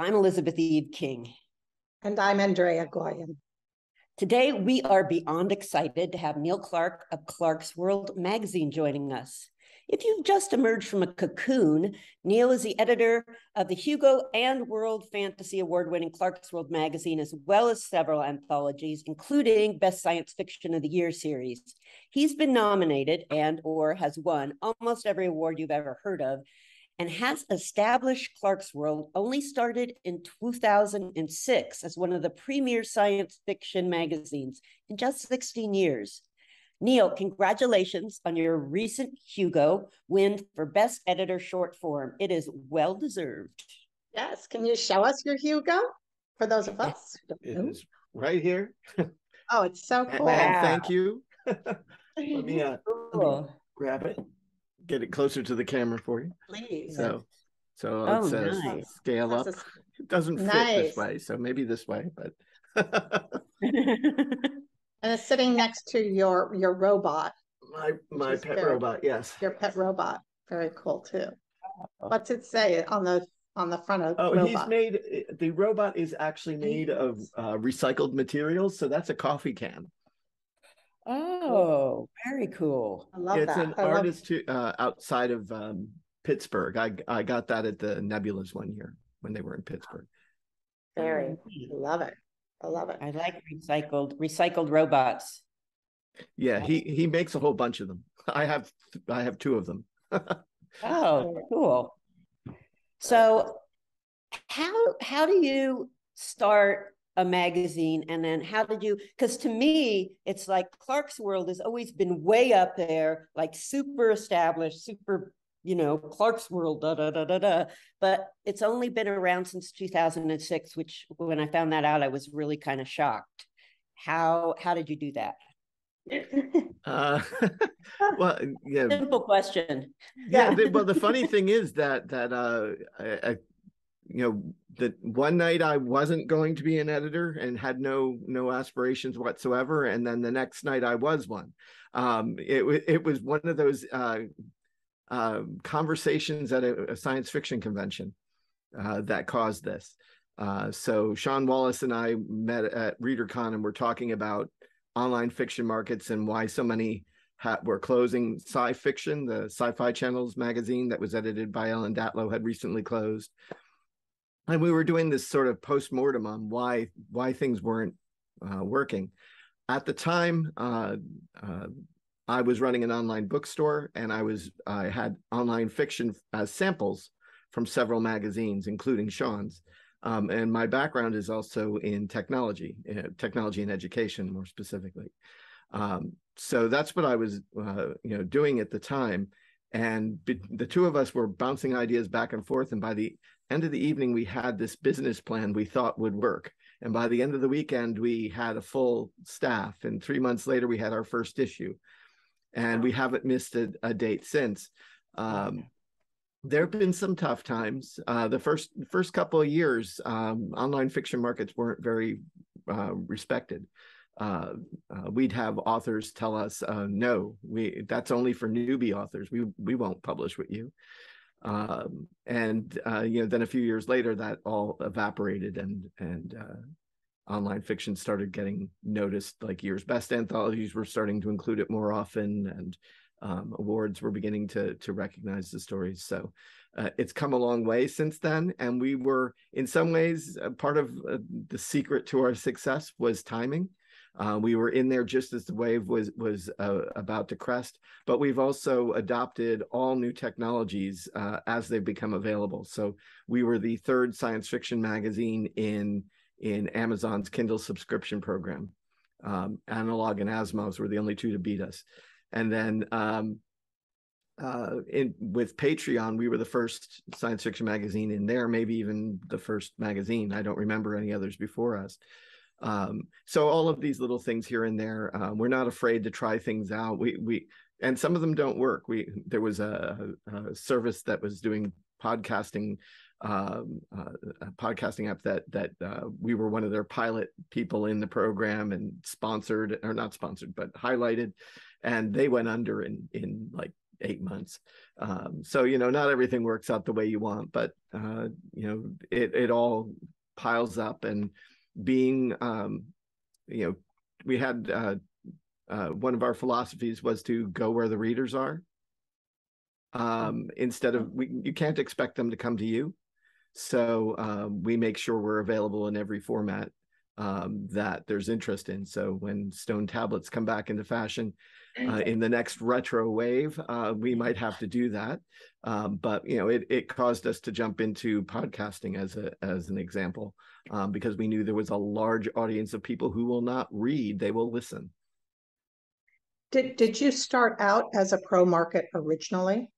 I'm Elizabeth Eve King. And I'm Andrea Goyan. Today, we are beyond excited to have Neil Clarke of Clarkesworld magazine joining us. If you've just emerged from a cocoon, Neil is the editor of the Hugo and World Fantasy Award winning Clarkesworld magazine, as well as several anthologies, including Best Science Fiction of the Year series. He's been nominated and or has won almost every award you've ever heard of and has established Clarkesworld only started in 2006 as one of the premier science fiction magazines in just 16 years. Neil, congratulations on your recent Hugo win for Best Editor Short Form. It is well deserved. Yes. Can you show us your Hugo for those of us? It is right here. Oh, it's so cool. And thank you. let me, uh, Cool. let me grab it, get it closer to the camera for you. Please. So, so Oh, it says nice. scale up. A- It doesn't fit Nice. this way, so maybe this way, but And it's sitting next to your your robot, my my pet very- robot, yes. your pet robot. Very cool too. What's it say on the on the front of Oh, the he's made the robot is actually made of uh, recycled materials, so that's a coffee can. Oh, very cool. I love it's that. an I love- artist who, uh, outside of um, Pittsburgh. I I got that at the Nebulas one year when they were in Pittsburgh. Very. I love it. I love it. I like recycled recycled robots. Yeah, he he makes a whole bunch of them. I have I have two of them. Oh, cool. So how how do you start a magazine and then how did you because to me it's like Clarkesworld has always been way up there, like super established, super, you know, Clarkesworld, da da da da da. But it's only been around since 2006, which when I found that out, I was really kind of shocked. How how did you do that? Uh, well, yeah, Simple question. yeah. Yeah. The, well, the funny thing is that that uh, I, I, you know, that one night I wasn't going to be an editor and had no no aspirations whatsoever, and then the next night I was one. Um, it it was one of those uh, uh, conversations at a, a science fiction convention uh, that caused this. Uh, so Sean Wallace and I met at ReaderCon and we're talking about online fiction markets and why so many were closing SCI FICTION. The Sci Fi Channels magazine that was edited by Ellen Datlow had recently closed. And we were doing this sort of post mortem on why why things weren't uh, working. At the time, uh, uh, I was running an online bookstore, and I was I had online fiction as samples from several magazines, including Sean's. Um, and my background is also in technology, uh, technology and education, more specifically. Um, so that's what I was, uh, you know, doing at the time. And be- the two of us were bouncing ideas back and forth. And by the end of the evening, we had this business plan we thought would work. And by the end of the weekend, we had a full staff. And three months later, we had our first issue. And we haven't missed a, a date since. Um, there have been some tough times. Uh, the first first couple of years, um, online fiction markets weren't very uh, respected. Uh, uh, we'd have authors tell us, uh, "No, we that's only for newbie authors. We we won't publish with you." Um, and uh, you know, then a few years later, that all evaporated, and and uh, online fiction started getting noticed. Like years best anthologies were starting to include it more often, and um, awards were beginning to to recognize the stories. So uh, it's come a long way since then, and we were in some ways part of uh, the secret to our success was timing. Uh, we were in there just as the wave was was uh, about to crest, but we've also adopted all new technologies uh, as they've become available. So we were the third science fiction magazine in in Amazon's Kindle subscription program. Um, Analog and Asimov's were the only two to beat us and then um, uh, in with Patreon, we were the first science fiction magazine in there, maybe even the first magazine. I don't remember any others before us. Um, so all of these little things here and there, uh, we're not afraid to try things out. We we and some of them don't work. We there was a, a service that was doing podcasting um, uh, podcasting app that that uh, we were one of their pilot people in the program and sponsored or not sponsored but highlighted and they went under in in like eight months. Um, so you know, not everything works out the way you want, but uh, you know, it it all piles up. And being, um, you know, we had uh, uh, one of our philosophies was to go where the readers are. Um, instead of we, you can't expect them to come to you. So um, we make sure we're available in every format um, that there's interest in. So when stone tablets come back into fashion uh, in the next retro wave, uh, we might have to do that. Um, but you know, it it caused us to jump into podcasting as a as an example um, because we knew there was a large audience of people who will not read; they will listen. Did Did you start out as a pro market originally?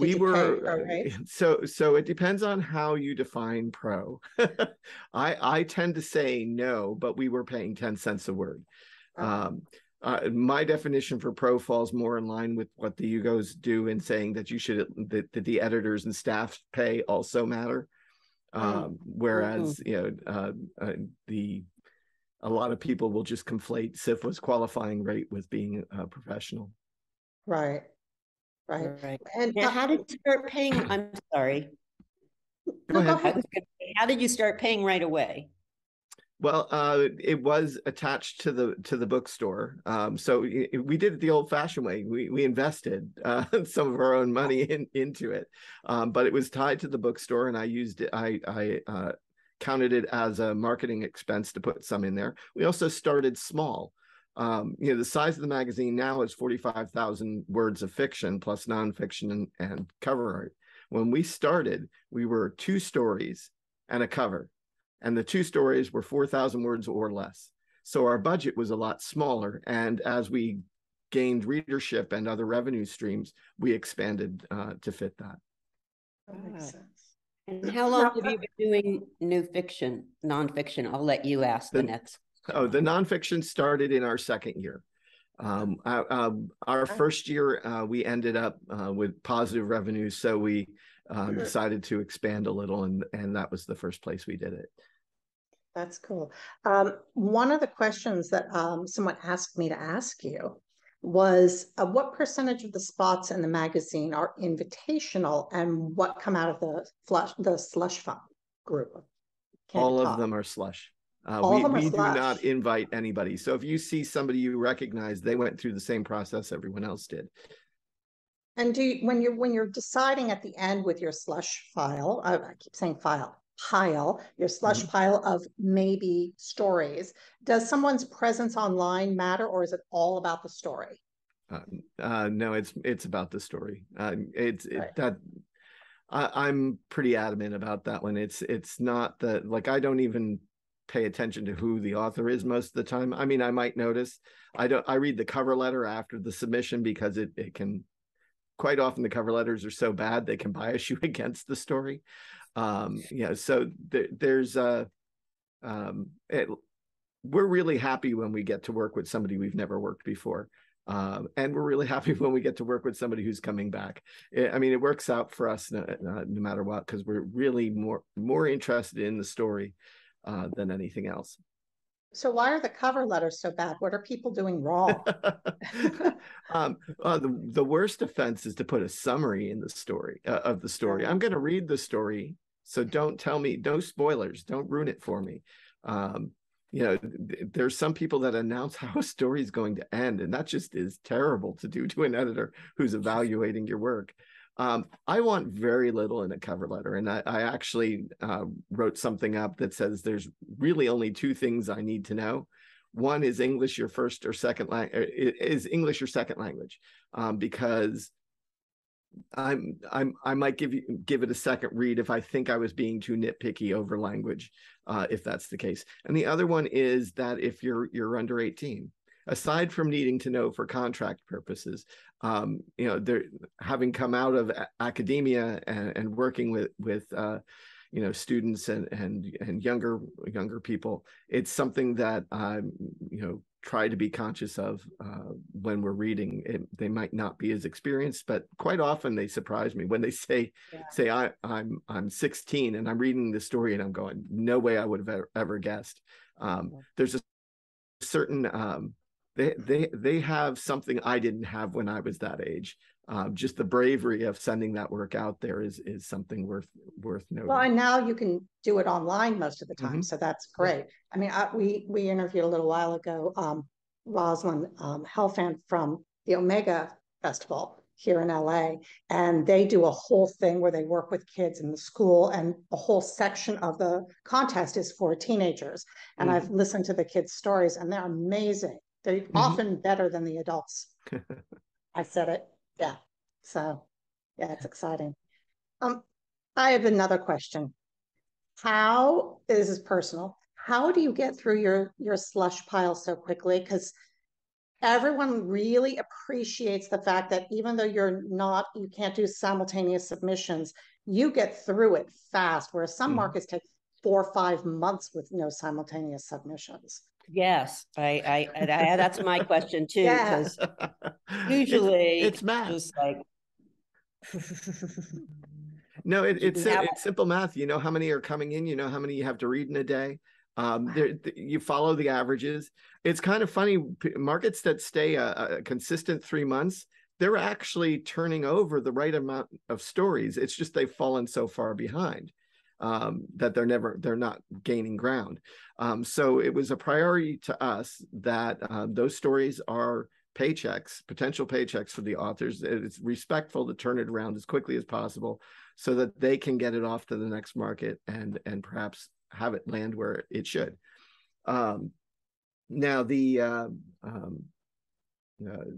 We were pro rate? so so it depends on how you define pro i i tend to say no but we were paying 10 cents a word Oh. um uh, my definition for pro falls more in line with what the Hugos do in saying that you should that, that the editors and staff pay also matter Mm. um whereas you know uh, uh, the a lot of people will just conflate SFWA's qualifying rate with being a professional Right, right. Right. And Now, uh, how did you start paying? I'm sorry. no, ahead. I was How did you start paying right away? Well, uh, it was attached to the to the bookstore. Um, so y- y- we did it the old-fashioned way. We we invested uh, some of our own money in, into it, um, but it was tied to the bookstore, and I used it. I I uh, counted it as a marketing expense to put some in there. We also started small. Um, you know, the size of the magazine now is forty-five thousand words of fiction plus nonfiction and, and cover art. When we started, we were two stories and a cover and the two stories were 4,000 words or less. So our budget was a lot smaller. And as we gained readership and other revenue streams, we expanded uh, to fit that. that makes sense. And how long have you been doing new fiction, nonfiction? I'll let you ask the The- next. Oh, the nonfiction started in our second year. Um, uh, uh, our first year, uh, we ended up uh, with positive revenue, so we uh, decided to expand a little, and and that was the first place we did it. That's cool. Um, one of the questions that um, someone asked me to ask you was uh, what percentage of the spots in the magazine are invitational and what come out of the flush, the slush fund group? Can't All of them are slush. Uh, we we do not invite anybody. So if you see somebody you recognize, they went through the same process everyone else did. And do you, when you're when you're deciding at the end with your slush file, uh, I keep saying file pile, your slush Mm-hmm. pile of maybe stories, does someone's presence online matter, or is it all about the story? Uh, uh, no, it's it's about the story. Uh, it's it, Right. that I, I'm pretty adamant about that one. It's it's not the like I don't even pay attention to who the author is most of the time. I mean, I might notice. I don't. I read the cover letter after the submission because it it can quite often the cover letters are so bad they can bias you against the story. Um, yeah, so there, there's a. um it, we're really happy when we get to work with somebody we've never worked before. Um, and we're really happy when we get to work with somebody who's coming back. I I mean, it works out for us no, no, no matter what because we're really more more interested in the story uh, than anything else. So why are the cover letters so bad? What are people doing wrong? um, uh, the the worst offense is to put a summary in the story uh, of the story. I'm going to read the story, so don't tell me no spoilers. Don't ruin it for me. Um, you know, th- there's some people that announce how a story is going to end, and that just is terrible to do to an editor who's evaluating your work. Um, I want very little in a cover letter, and I, I actually uh, wrote something up that says there's really only two things I need to know. One is english your first or second language is english your second language? Um, because i'm i'm i might give you give it a second read if i think i was being too nitpicky over language uh, if that's the case. And the other one is that if you're you're under 18 aside from needing to know for contract purposes um, you know there having come out of academia and, and working with with uh, you know students and and and younger younger people it's something that i'm you know try to be conscious of uh, when we're reading it, they might not be as experienced but quite often they surprise me when they say Yeah. say I, i'm i'm 16 and i'm reading the story and i'm going no way i would have ever, ever guessed um, Yeah. there's a certain um, they they they have something i didn't have when i was that age uh, just the bravery of sending that work out there is is something worth worth noting. Well, and now you can do it online most of the time, Mhm. so that's great. I mean, I, we we interviewed a little while ago, um, Rosalind um, Helfand from the Omega Festival here in LA, and they do a whole thing where they work with kids in the school, and a whole section of the contest is for teenagers. And Mhm. I've listened to the kids' stories, and they're amazing. They're often better than the adults. I said it. Yeah. So, yeah, it's exciting. Um, I have another question. How, this is personal, how do you get through your, your slush pile so quickly? Because everyone really appreciates the fact that even though you're not, you can't do simultaneous submissions, you get through it fast, whereas some Mhm. markets take four or five months with no simultaneous submissions. Yes, I, I, I, that's my question too, Yeah. because It's- usually it's math. just like. No, it, it's have- it's simple math. You know how many are coming in. You know how many you have to read in a day. Um, there, th- you follow the averages. It's kind of funny. p- Markets that stay a, a consistent three months, they're actually turning over the right amount of stories. It's just they've fallen so far behind um, that they're never they're not gaining ground. Um, so it was a priority to us that uh, those stories are paychecks, potential paychecks for the authors. It's respectful to turn it around as quickly as possible so that they can get it off to the next market and and perhaps have it land where it should. Um, now the uh, um, uh,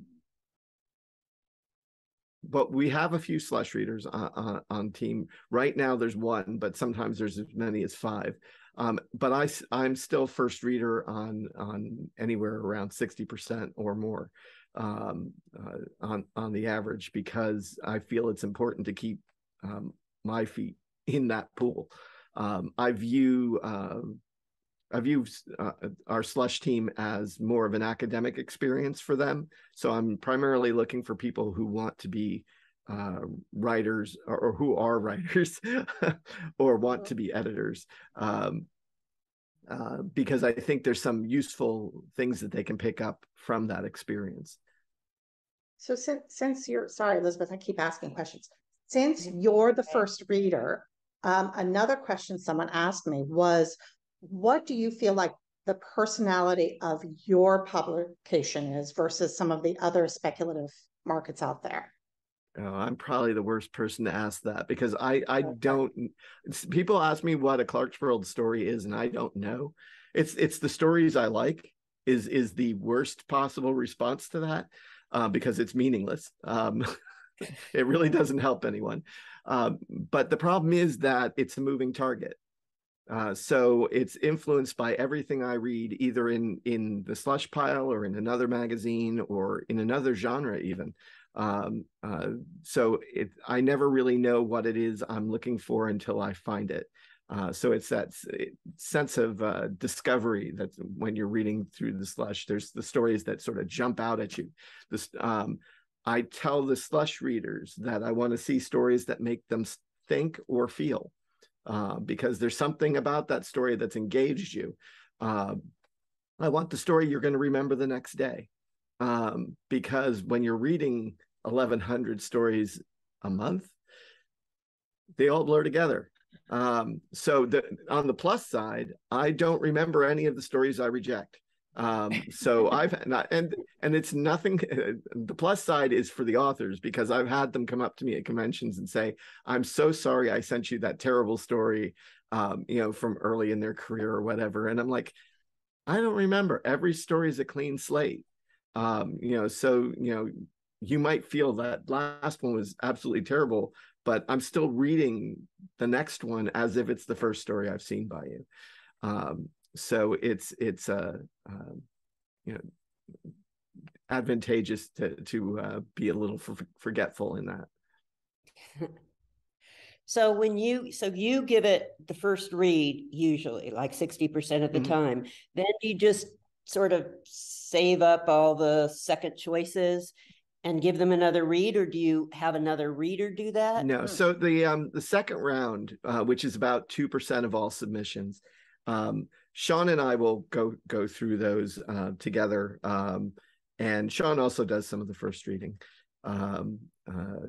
but we have a few slush readers on, on, on team right now. There's one, but sometimes there's as many as five. Um, but I I'm still first reader on on anywhere around sixty percent or more um, uh, on on the average because I feel it's important to keep um, my feet in that pool. Um, I view uh, I view uh, our slush team as more of an academic experience for them. So I'm primarily looking for people who want to be uh, writers or, or, who are writers or want to be editors. Um, uh, because I think there's some useful things that they can pick up from that experience. So since since you're sorry, Elizabeth, I keep asking questions. Since you're the first reader, um, another question someone asked me was, what do you feel like the personality of your publication is versus some of the other speculative markets out there? Oh, I'm probably the worst person to ask that because I I don't. People ask me what a Clarkesworld story is, and I don't know. It's it's the stories I like is is the worst possible response to that uh, because it's meaningless. Um, it really doesn't help anyone. Um, but the problem is that it's a moving target. Uh, so it's influenced by everything I read, either in in the slush pile or in another magazine or in another genre, even. Um, uh, so it, I never really know what it is I'm looking for until I find it. Uh, so it's that sense of uh, discovery that when you're reading through the slush, there's the stories that sort of jump out at you. This, um, I tell the slush readers that I want to see stories that make them think or feel, uh, because there's something about that story that's engaged you. Uh, I want the story you're going to remember the next day. Um, because when you're reading 1100 stories a month they all blur together. Um, so the, on the plus side i don't remember any of the stories i reject um, so i've not and and it's nothing the plus side is for the authors because i've had them come up to me at conventions and say i'm so sorry i sent you that terrible story um, you know from early in their career or whatever. And i'm like i don't remember. Every story is a clean slate. Um you know so you know you might feel that last one was absolutely terrible but i'm still reading the next one as if it's the first story i've seen by you. Um so it's it's uh, uh you know advantageous to to uh, be a little for, forgetful in that. So when you so you give it the first read usually like 60% of the Mhm. time. Then you just sort of save up all the second choices and give them another read or do you have another reader do that no. so the um the second round uh, which is about 2% of all submissions um sean and i will go go through those uh, together um and sean also does some of the first reading Um, uh,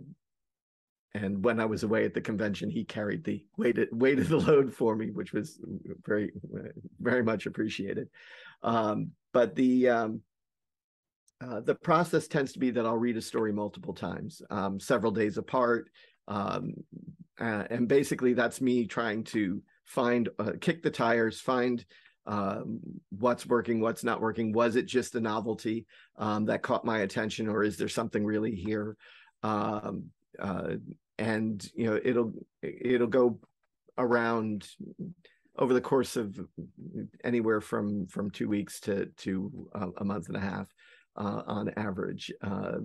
and when I was away at the convention, he carried the weight weight of the load for me, which was very very much appreciated. Um, but the um, uh, the process tends to be that I'll read a story multiple times, um, several days apart, um, uh, and basically that's me trying to find uh, kick the tires, find um, what's working, what's not working. Was it just a novelty um, that caught my attention, or is there something really here? Um, uh, and you know it'll it'll go around over the course of anywhere from from two weeks to to uh, a month and a half uh, on average uh,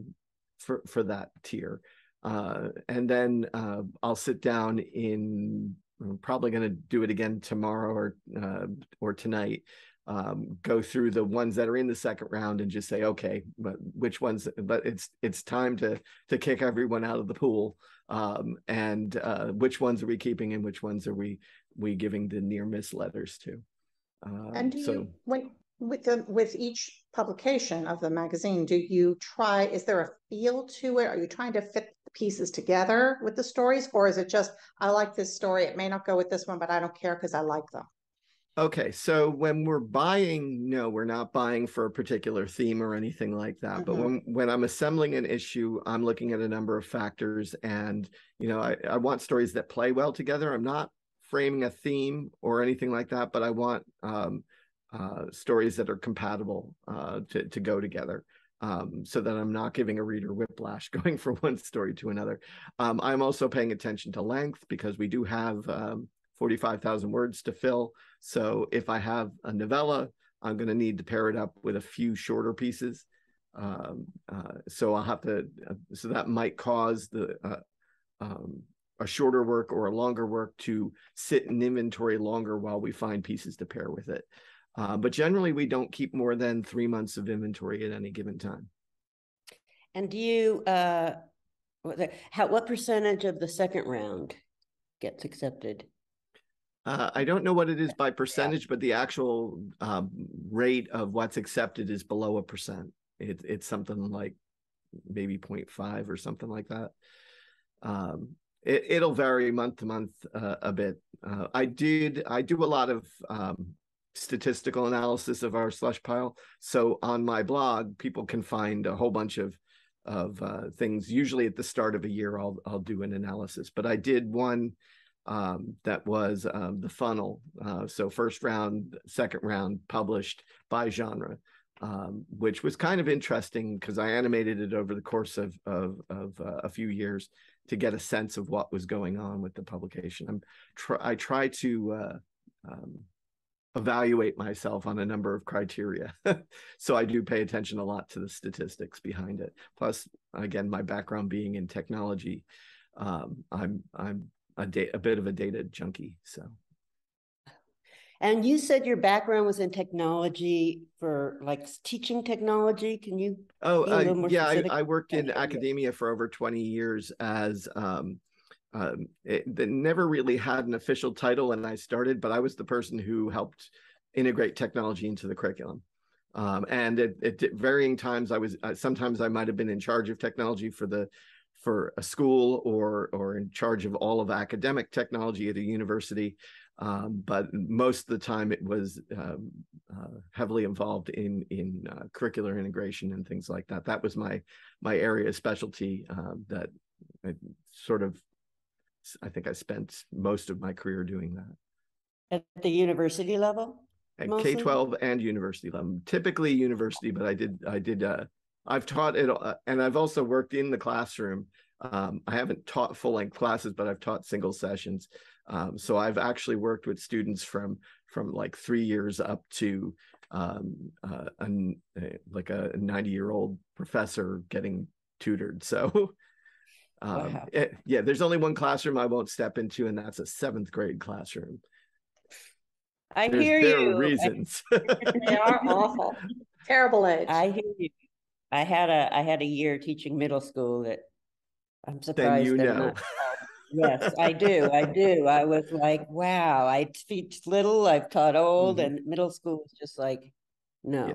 for for that tier uh, and then uh, I'll sit down in I'm probably going to do it again tomorrow or uh, or tonight um, go through the ones that are in the second round and just say okay but which ones but it's it's time to to kick everyone out of the pool um, and uh, which ones are we keeping and which ones are we we giving the near miss letters to. Uh, and do so, you when with the with each publication of the magazine, do you try? Is there a feel to it? Are you trying to fit pieces together with the stories, or is it just I like this story? It may not go with this one, but I don't care because I like them. Okay, so when we're buying, no, we're not buying for a particular theme or anything like that. Mm-hmm. But when when I'm assembling an issue, I'm looking at a number of factors, and you know, I, I want stories that play well together. I'm not framing a theme or anything like that, but I want um, uh, stories that are compatible uh, to to go together. Um, so that I'm not giving a reader whiplash going from one story to another. Um, I'm also paying attention to length because we do have um, 45,000 words to fill. So if I have a novella, I'm going to need to pair it up with a few shorter pieces. Um, uh, so I'll have to, uh, so that might cause the, uh, um, a shorter work or a longer work to sit in inventory longer while we find pieces to pair with it. Uh, but generally, we don't keep more than three months of inventory at any given time. And do you, uh, how, what percentage of the second round gets accepted? Uh, I don't know what it is by percentage, but the actual um, rate of what's accepted is below a percent. It, it's something like maybe 0.5 or something like that. Um, it, will vary month to month uh, a bit. Uh, I did I do a lot of um, statistical analysis of our slush pile. So on my blog, people can find a whole bunch of of uh, things. Usually at the start of a year, I'll I'll do an analysis. But I did one um, that was um, the funnel. Uh, so first round, second round, published by genre, um, which was kind of interesting because I animated it over the course of of, of uh, a few years to get a sense of what was going on with the publication. I'm tr- I try to uh, um, evaluate myself on a number of criteria, so I do pay attention a lot to the statistics behind it. Plus, again, my background being in technology. Um, I'm I'm a, da- a bit of a data junkie. So. And you said your background was in technology for like teaching technology. Can you? Oh, uh, yeah. I, I, worked in academia for over 20 years as, um, um, it, that never really had an official title and I started, but I was the person who helped integrate technology into the curriculum. Um, and at, at, varying times, I was uh, sometimes I might have been in charge of technology for the for a school or or in charge of all of academic technology at a university. Um, but most of the time it was um, uh, heavily involved in in uh, curricular integration and things like that. That was my my area of specialty um, that I sort of I think I spent most of my career doing that. At the university level? At K twelve and university level. Typically university, but I did I did uh, I've taught it, uh, and I've also worked in the classroom. Um, I haven't taught full length classes, but I've taught single sessions. Um, so I've actually worked with students from from like three years up to um, uh, a, like a 90 year old professor getting tutored. So um, wow. it, yeah, there's only one classroom I won't step into, and that's a seventh grade classroom. I there's, hear there you. Are reasons. they are awful. Terrible age. I hear you. I had a I had a year teaching middle school that I'm surprised. Then you know. Not, yes, I do. I do. I was like, wow, I teach little, I've taught old, mm-hmm. and middle school is just like, no.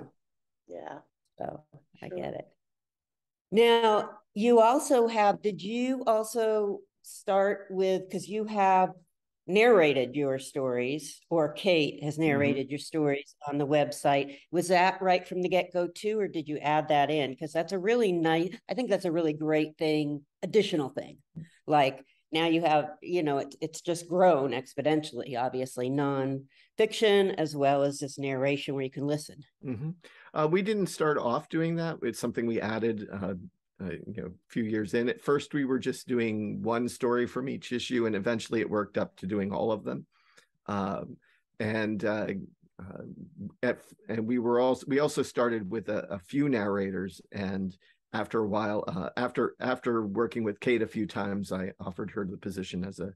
Yeah. yeah. So sure. I get it. Now, you also have, did you also start with, because you have narrated your stories, or Kate has Mm-hmm. narrated your stories on the website. Was that right from the get-go too, or did you add that in? Because that's a really nice, I think that's a really great thing, additional thing. Like now you have, you know, it, it's just grown exponentially, obviously, non-fiction as well as this narration where you can listen. hmm Uh, we didn't start off doing that. It's something we added, uh, uh, you know, a few years in. At first, we were just doing one story from each issue, and eventually, it worked up to doing all of them. Um, and uh, uh, at, and we were also we also started with a, a few narrators, and after a while, uh, after after working with Kate a few times, I offered her the position as a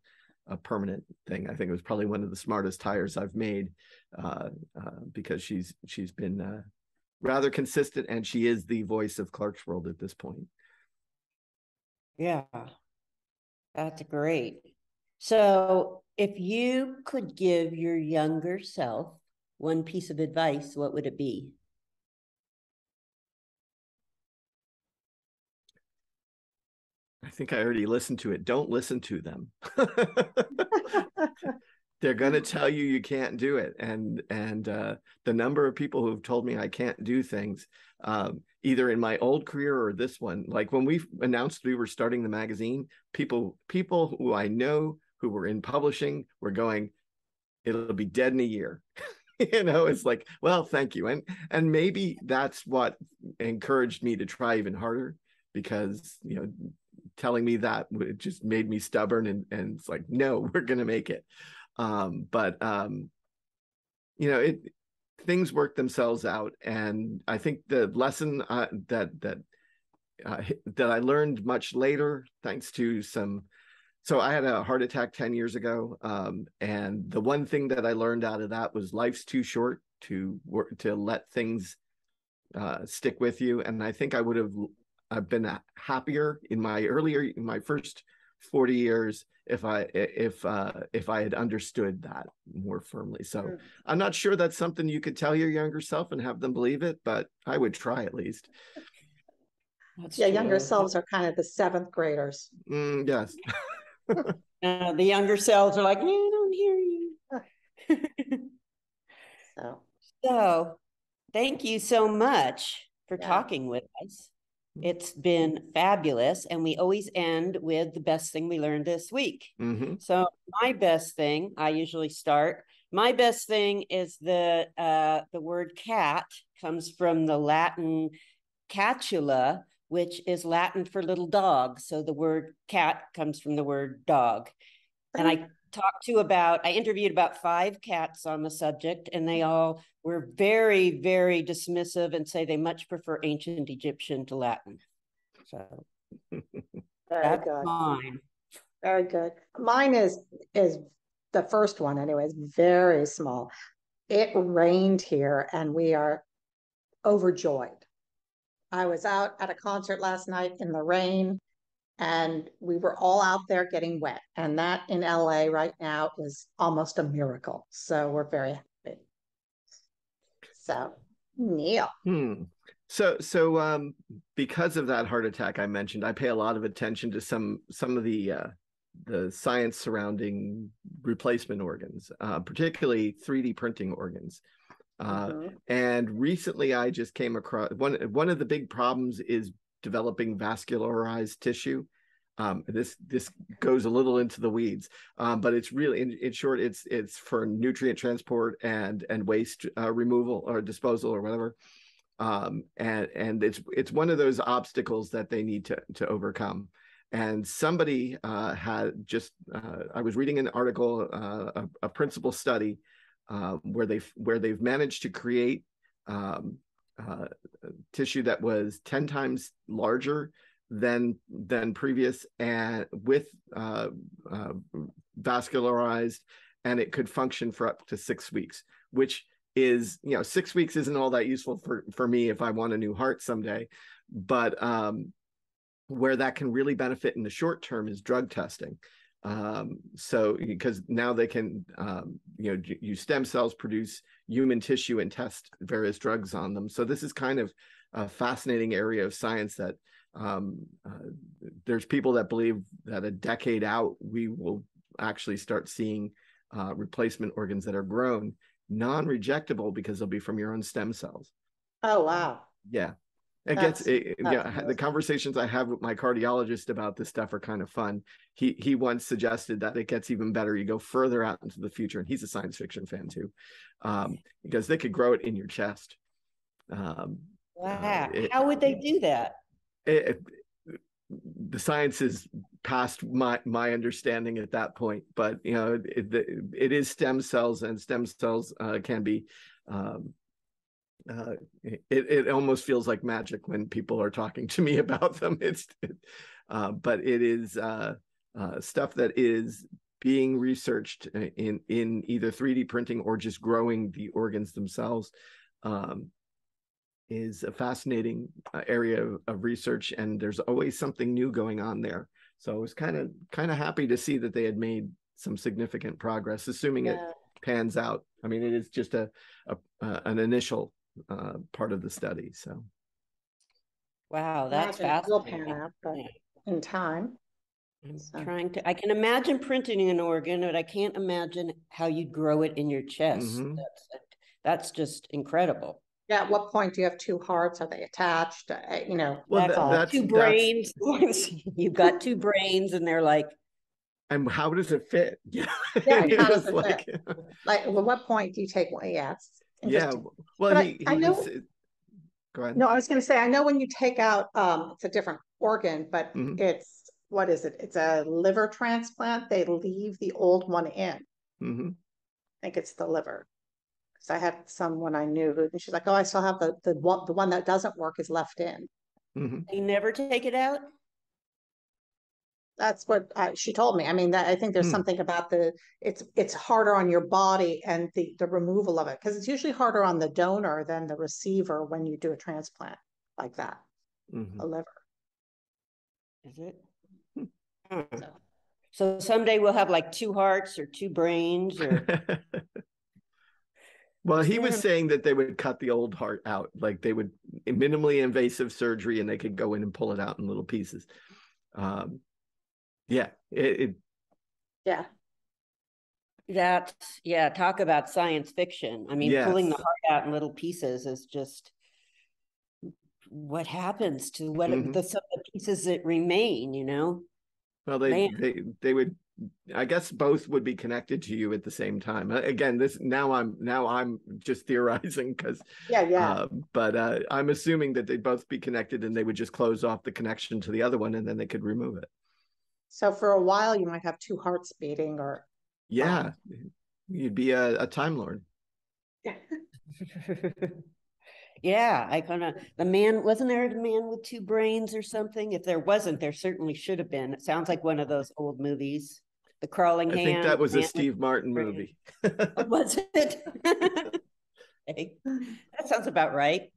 a permanent thing. I think it was probably one of the smartest hires I've made uh, uh, because she's she's been uh, rather consistent and she is the voice of Clarkesworld at this point. Yeah, that's great. So, if you could give your younger self one piece of advice, what would it be? I think I already listened to it. Don't listen to them. They're going to tell you you can't do it, and and uh, the number of people who have told me I can't do things, um, either in my old career or this one. Like when we announced we were starting the magazine, people people who I know who were in publishing were going, "It'll be dead in a year." you know, it's like, well, thank you, and and maybe that's what encouraged me to try even harder because you know telling me that it just made me stubborn and and it's like no we're gonna make it um but um you know it things work themselves out and i think the lesson uh, that that uh, that i learned much later thanks to some so i had a heart attack 10 years ago um and the one thing that i learned out of that was life's too short to work to let things uh stick with you and i think i would have I've been happier in my earlier in my first 40 years if I if uh if I had understood that more firmly. So Mm. I'm not sure that's something you could tell your younger self and have them believe it, but I would try at least. That's Yeah, younger selves are kind of the seventh graders. Mm, yes. Uh, the younger selves are like, I don't hear you. So so, thank you so much for Yeah. talking with us. It's been fabulous, and we always end with the best thing we learned this week. hmm So my best thing, I usually start. My best thing is the uh, the word cat comes from the Latin catula, which is Latin for little dog. So the word cat comes from the word dog. And I talked to about, I interviewed about five cats on the subject, and they mm-hmm. all were very, very dismissive and say they much prefer ancient Egyptian to Latin. So very that's good. mine. Very good. Mine is is the first one anyway, is very small. It rained here and we are overjoyed. I was out at a concert last night in the rain and we were all out there getting wet. And that in LA right now is almost a miracle. So we're very happy. So Neil. Hmm. So so um because of that heart attack I mentioned, I pay a lot of attention to some some of the uh the science surrounding replacement organs, uh, particularly 3D printing organs. Uh, Mhm. and recently I just came across one one of the big problems is developing vascularized tissue. Um, this this goes a little into the weeds, um, but it's really in, in short, it's it's for nutrient transport and and waste uh, removal or disposal or whatever. Um, and and it's it's one of those obstacles that they need to to overcome. And somebody uh, had just uh, I was reading an article, uh, a, a principal study uh, where they've where they've managed to create um, uh, tissue that was 10 times larger than than previous and with uh, uh, vascularized and it could function for up to six weeks which is you know six weeks isn't all that useful for for me if i want a new heart someday. But um where that can really benefit in the short term is drug testing um so because now they can um you know use stem cells produce human tissue and test various drugs on them so this is kind of a fascinating area of science that um, uh, there's people that believe that a decade out we will actually start seeing uh, replacement organs that are grown non-rejectable because they'll be from your own stem cells. Oh wow! Yeah, it That's- gets it, yeah. The conversations I have with my cardiologist about this stuff are kind of fun. He he once suggested that it gets even better. You go further out into the future, and he's a science fiction fan too, um, because they could grow it in your chest. Um, Wow. it- How would they do that? it, the science is past my my understanding at that point but you know it, it, it is stem cells and stem cells uh, can be um, uh, it, it almost feels like magic when people are talking to me about them. It's uh, but it is uh, uh, stuff that is being researched in in either 3d printing or just growing the organs themselves um, is a fascinating uh, area of, of research and there's always something new going on there. So i was kind of kind of happy to see that they had made some significant progress assuming it pans out. I mean it is just a, a uh, an initial uh, part of the study so Wow, that's Imagine it will pan fascinating. out, but in time. I'm So- trying to, I can imagine printing an organ, but I can't imagine how you'd grow it in your chest. Mhm. That's, that's just incredible. Yeah. At what point do you have two hearts? Are they attached? Uh, you know. well That's tha- all. that's Two that's- brains, you've got two brains and they're like, and how does it fit yeah, Yeah, how does was it Like, at what point do you take one? Yeah. It's yeah well But I- he, I know- was- go ahead No, I was going to say, I know when you take out, um, it's a different organ, but Mhm. it's, what is it? It's a liver transplant. They leave the old one in. hmm I think it's the liver. Because I had someone I knew who, and she's like, oh, I still have the, the one, the one that doesn't work is left in. hmm you never take it out? That's what uh, she told me. I mean, that I think there's Hmm. something about the, it's, it's harder on your body and the, the removal of it. Because it's usually harder on the donor than the receiver when you do a transplant like that, hmm a liver. Is it? Hmm. So- So someday we'll have like two hearts or two brains or, well, he was saying that they would cut the old heart out, like they would minimally invasive surgery, and they could go in and pull it out in little pieces. Um, yeah, it, it Yeah. that's, yeah, talk about science fiction. I mean, pulling the heart out in little pieces is just what happens to what Mhm. the, some of the pieces that remain, you know? well, they Man. they they would. I guess both would be connected to you at the same time. Uh, Again, this now I'm now I'm just theorizing because, Yeah. Yeah. uh, but uh, I'm assuming that they'd both be connected, and they would just close off the connection to the other one, and then they could remove it. So for a while, you might have two hearts beating or. Yeah, um, you'd be a, a time lord. Yeah, I kind of, the man, wasn't there a man with two brains or something? If there wasn't, there certainly should have been. It sounds like one of those old movies, The Crawling I Hand. think that was a Steve Martin brain. movie. Oh, was it? Okay, That sounds about right.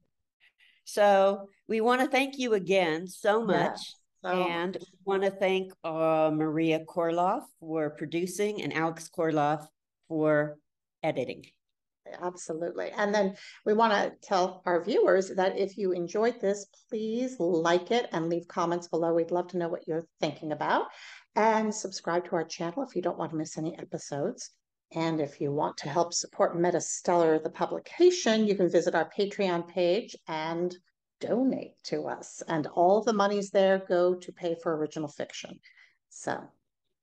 So we want to thank you again so much. So And want to thank uh, Maria Korolov for producing and Alex Korolov for editing. Absolutely. And then we want to tell our viewers that if you enjoyed this, please like it and leave comments below. We'd love to know what you're thinking about. And subscribe to our channel if you don't want to miss any episodes. And if you want to help support Metastellar, the publication, you can visit our Patreon page and donate to us. And all the monies there go to pay for original fiction. So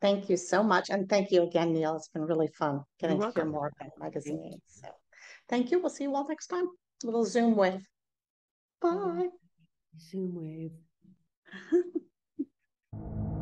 thank you so much. And thank you again, Neil. It's been really fun getting to hear more about magazines. So thank you. We'll see you all next time. Little Zoom wave. Bye. Zoom wave.